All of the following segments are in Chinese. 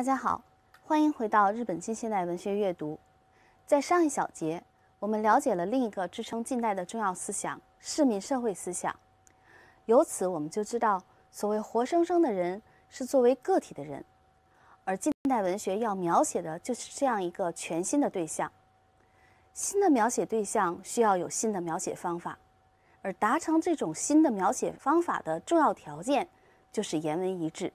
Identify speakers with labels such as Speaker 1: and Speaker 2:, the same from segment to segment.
Speaker 1: 大家好，欢迎回到日本近现代文学阅读。在上一小节，我们了解了另一个支撑近代的重要思想——市民社会思想。由此，我们就知道，所谓活生生的人是作为个体的人，而近代文学要描写的就是这样一个全新的对象。新的描写对象需要有新的描写方法，而达成这种新的描写方法的重要条件就是言文一致。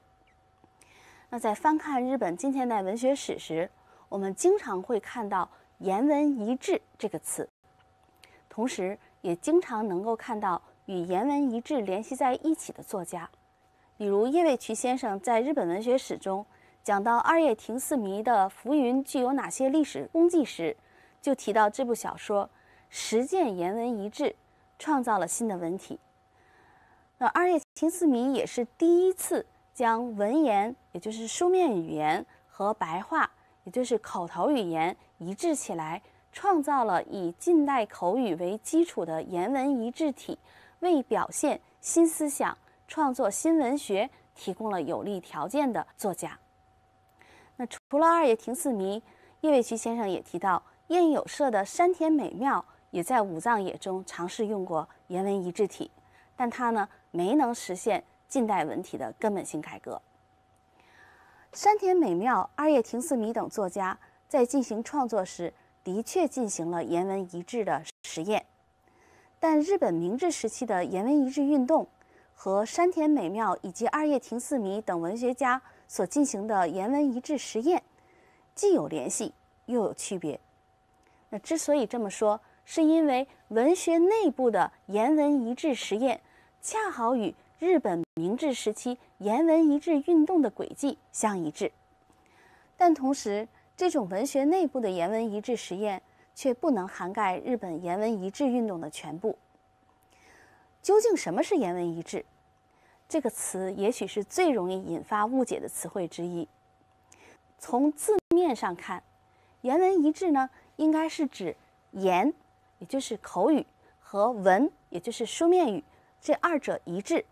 Speaker 1: 那在翻看日本近现代文学史时，我们经常会看到“言文一致”这个词，同时也经常能够看到与言文一致联系在一起的作家，比如叶卫渠先生在日本文学史中讲到二叶亭四迷的浮云具有哪些历史功绩时，就提到这部小说实践言文一致，创造了新的文体。那二叶亭四迷也是第一次。将文言，也就是书面语言和白话，也就是口头语言一致起来，创造了以近代口语为基础的言文一致体，为表现新思想、创作新文学提供了有利条件的作家。那除了二叶亭四迷，叶伟渠先生也提到，燕有社的山田美妙也在武藏野中尝试用过言文一致体，但他呢没能实现。近代文体的根本性改革。山田美妙、二叶亭四迷等作家在进行创作时，的确进行了言文一致的实验。但日本明治时期的言文一致运动和山田美妙以及二叶亭四迷等文学家所进行的言文一致实验，既有联系又有区别。那之所以这么说，是因为文学内部的言文一致实验恰好与日本明治时期言文一致运动的轨迹相一致，但同时，这种文学内部的言文一致实验却不能涵盖日本言文一致运动的全部。究竟什么是言文一致？这个词也许是最容易引发误解的词汇之一。从字面上看，言文一致呢，应该是指言，也就是口语，和文，也就是书面语，这二者一致。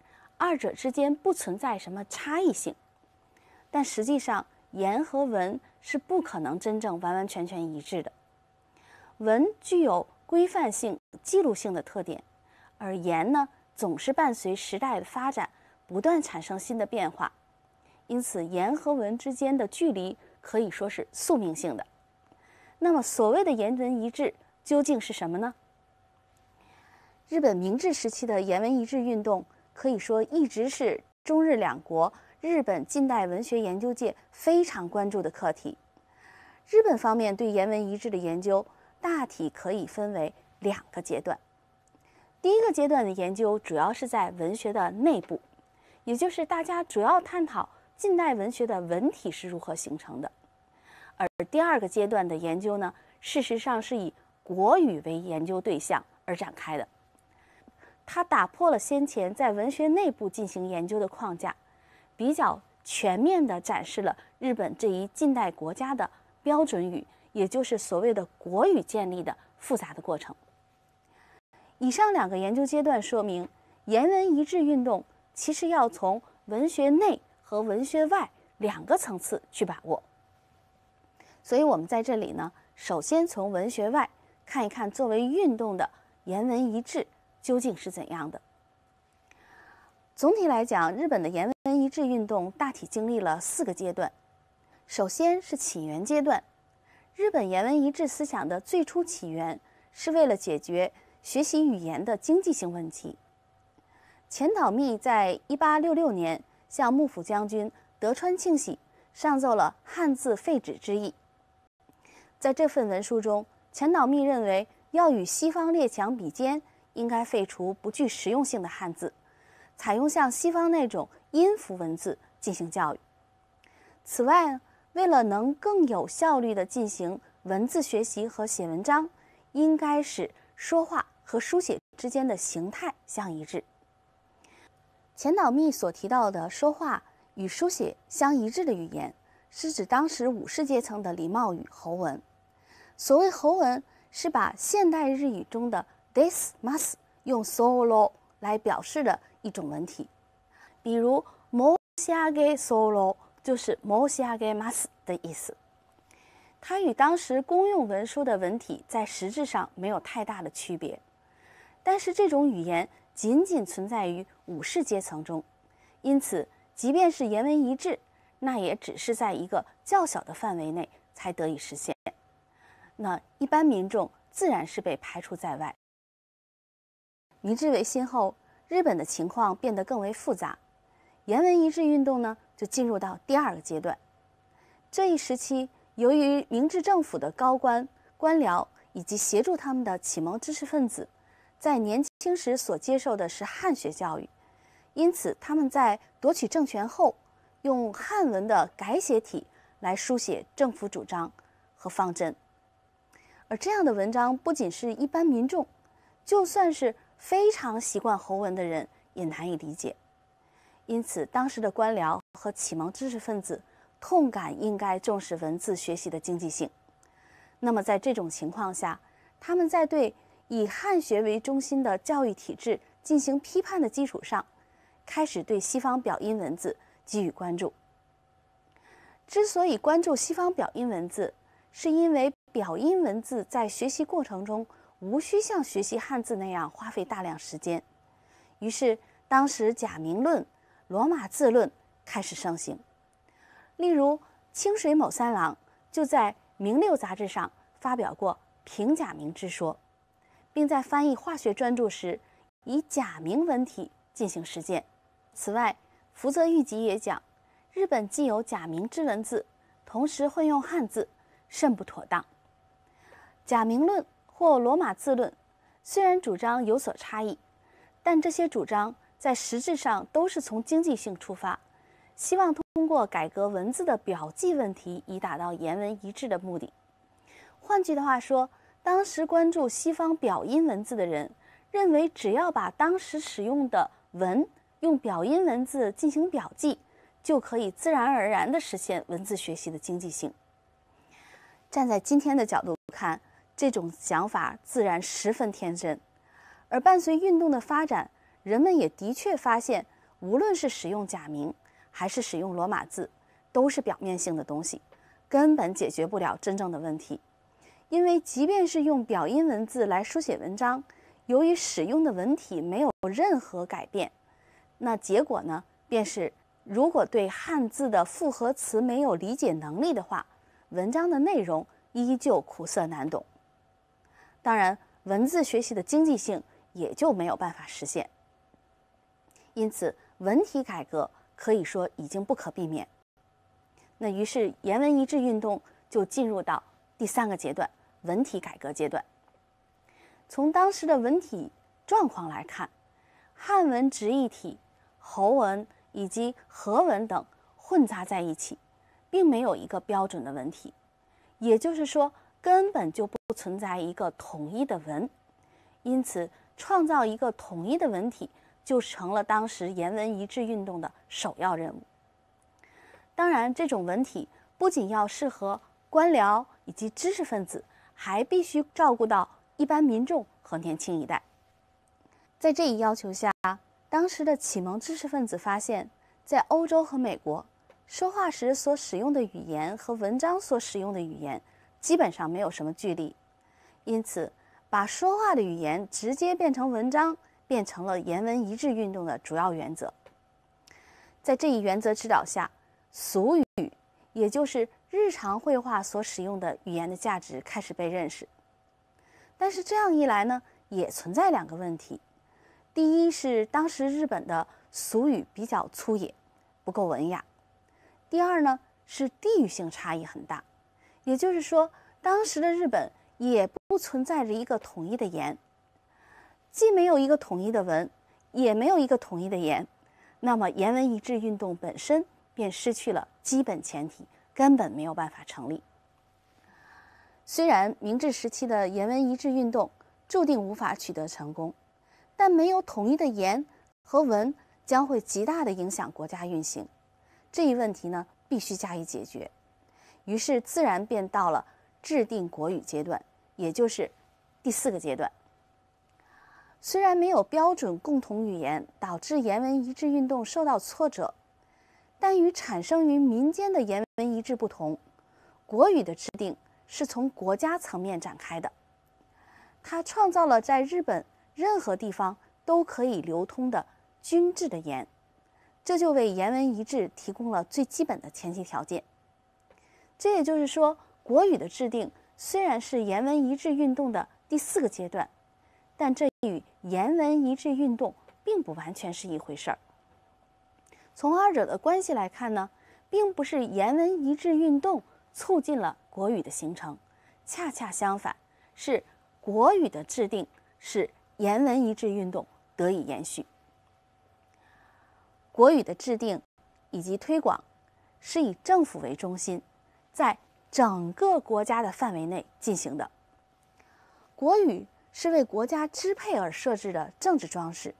Speaker 1: 二者之间不存在什么差异性，但实际上言和文是不可能真正完完全全一致的。文具有规范性、记录性的特点，而言呢，总是伴随时代的发展，不断产生新的变化。因此，言和文之间的距离可以说是宿命性的。那么，所谓的言文一致究竟是什么呢？日本明治时期的言文一致运动。可以说，一直是中日两国日本近代文学研究界非常关注的课题。日本方面对言文一致的研究，大体可以分为两个阶段。第一个阶段的研究主要是在文学的内部，也就是大家主要探讨近代文学的文体是如何形成的；而第二个阶段的研究呢，事实上是以国语为研究对象而展开的。它打破了先前在文学内部进行研究的框架，比较全面地展示了日本这一近代国家的标准语，也就是所谓的国语建立的复杂的过程。以上两个研究阶段说明，言文一致运动其实要从文学内和文学外两个层次去把握。所以，我们在这里呢，首先从文学外看一看作为运动的言文一致。究竟是怎样的？总体来讲，日本的言文一致运动大体经历了四个阶段。首先是起源阶段，日本言文一致思想的最初起源是为了解决学习语言的经济性问题。浅岛密在一八六六年向幕府将军德川庆喜上奏了汉字废止之意。在这份文书中，浅岛密认为要与西方列强比肩。应该废除不具实用性的汉字，采用像西方那种音符文字进行教育。此外，为了能更有效率地进行文字学习和写文章，应该使说话和书写之间的形态相一致。钱岛密所提到的说话与书写相一致的语言，是指当时武士阶层的礼貌语侯文。所谓侯文，是把现代日语中的 This must 用 solo 来表示的一种文体，比如 mosiage solo 就是 “mosiagemas” 的意思。它与当时公用文书的文体在实质上没有太大的区别，但是这种语言仅仅存在于武士阶层中，因此即便是言文一致，那也只是在一个较小的范围内才得以实现。那一般民众自然是被排除在外。明治维新后，日本的情况变得更为复杂，言文一致运动呢就进入到第二个阶段。这一时期。由于明治政府的高官官僚以及协助他们的启蒙知识分子，在年轻时所接受的是汉学教育，因此他们在夺取政权后，用汉文的改写体来书写政府主张和方针。而这样的文章不仅是一般民众，就算是非常习惯侯文的人也难以理解。因此，当时的官僚和启蒙知识分子。痛感应该重视文字学习的经济性，那么在这种情况下，他们在对以汉学为中心的教育体制进行批判的基础上，开始对西方表音文字给予关注。之所以关注西方表音文字，是因为表音文字在学习过程中无需像学习汉字那样花费大量时间，于是当时假名论、罗马字论开始盛行。例如，清水某三郎就在《明六》杂志上发表过平假名之说，并在翻译化学专著时以假名文体进行实践。此外，福泽谕吉也讲，日本既有假名之文字，同时混用汉字，甚不妥当。假名论或罗马字论虽然主张有所差异，但这些主张在实质上都是从经济性出发。希望通过改革文字的表记问题，以达到言文一致的目的。换句话说，当时关注西方表音文字的人认为，只要把当时使用的文用表音文字进行表记，就可以自然而然地实现文字学习的经济性。站在今天的角度看，这种想法自然十分天真。而伴随运动的发展，人们也的确发现，无论是使用假名，还是使用罗马字，都是表面性的东西，根本解决不了真正的问题。因为即便是用表音文字来书写文章，由于使用的文体没有任何改变，那结果呢，便是如果对汉字的复合词没有理解能力的话，文章的内容依旧苦涩难懂。当然，文字学习的经济性也就没有办法实现。因此，文体改革。可以说已经不可避免。那于是言文一致运动就进入到第三个阶段——文体改革阶段。从当时的文体状况来看，汉文直译体、侯文以及和文等混杂在一起，并没有一个标准的文体，也就是说，根本就不存在一个统一的文。因此，创造一个统一的文体。就成了当时言文一致运动的首要任务。当然，这种文体不仅要适合官僚以及知识分子，还必须照顾到一般民众和年轻一代。在这一要求下，当时的启蒙知识分子发现，在欧洲和美国，说话时所使用的语言和文章所使用的语言基本上没有什么距离，因此把说话的语言直接变成文章。变成了言文一致运动的主要原则。在这一原则指导下，俗语，也就是日常会话所使用的语言的价值开始被认识。但是这样一来呢，也存在两个问题：第一是当时日本的俗语比较粗野，不够文雅；第二呢是地域性差异很大，也就是说，当时的日本也不存在着一个统一的言。既没有一个统一的文，也没有一个统一的言，那么言文一致运动本身便失去了基本前提，根本没有办法成立。虽然明治时期的言文一致运动注定无法取得成功，但没有统一的言和文将会极大的影响国家运行，这一问题呢必须加以解决。于是自然便到了制定国语阶段，也就是第四个阶段。虽然没有标准共同语言，导致言文一致运动受到挫折，但与产生于民间的言文一致不同，国语的制定是从国家层面展开的。它创造了在日本任何地方都可以流通的均质的言，这就为言文一致提供了最基本的前提条件。这也就是说，国语的制定虽然是言文一致运动的第四个阶段，但这与言文一致运动并不完全是一回事儿。从二者的关系来看呢，并不是言文一致运动促进了国语的形成，恰恰相反，是国语的制定使言文一致运动得以延续。国语的制定以及推广是以政府为中心，在整个国家的范围内进行的。国语是为国家支配而设置的政治装饰，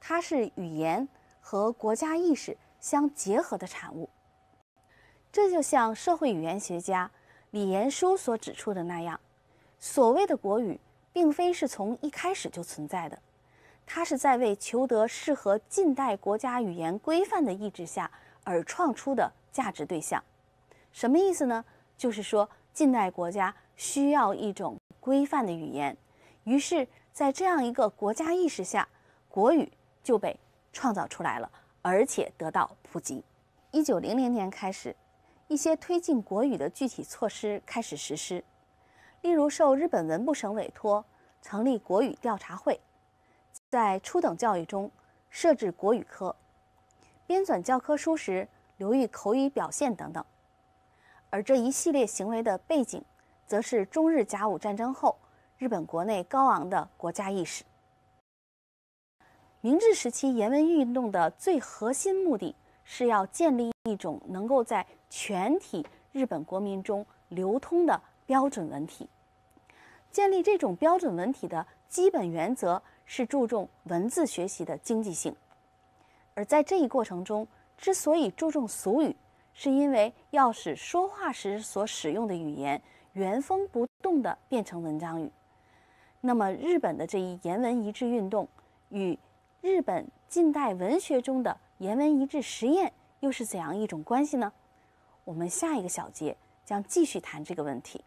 Speaker 1: 它是语言。和国家意识相结合的产物。这就像社会语言学家李延书所指出的那样，所谓的国语，并非是从一开始就存在的，它是在为求得适合近代国家语言规范的意志下而创出的价值对象。什么意思呢？就是说，近代国家需要一种规范的语言，于是，在这样一个国家意识下，国语就被。创造出来了，而且得到普及。一九零零年开始，一些推进国语的具体措施开始实施，例如受日本文部省委托成立国语调查会，在初等教育中设置国语科，编纂教科书时留意口语表现等等。而这一系列行为的背景，则是中日甲午战争后日本国内高昂的国家意识。明治时期言文运动的最核心目的是要建立一种能够在全体日本国民中流通的标准文体。建立这种标准文体的基本原则是注重文字学习的经济性。而在这一过程中，之所以注重俗语，是因为要使说话时所使用的语言原封不动地变成文章语。那么，日本的这一言文一致运动与日本近代文学中的言文一致实验又是怎样一种关系呢？我们下一个小节将继续谈这个问题。